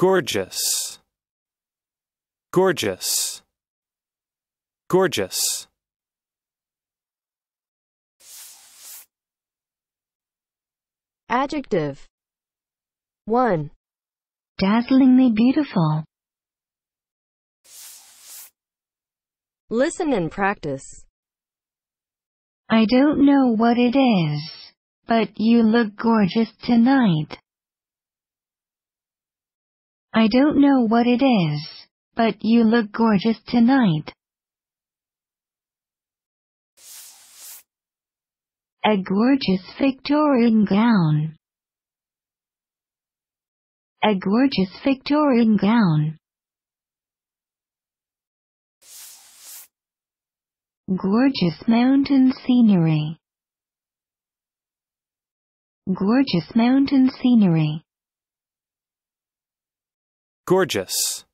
gorgeous, gorgeous, gorgeous. Adjective 1. Dazzlingly beautiful. Listen and practice. I don't know what it is, but you look gorgeous tonight. I don't know what it is, but you look gorgeous tonight. A gorgeous Victorian gown. A gorgeous Victorian gown. Gorgeous mountain scenery. Gorgeous mountain scenery. Gorgeous.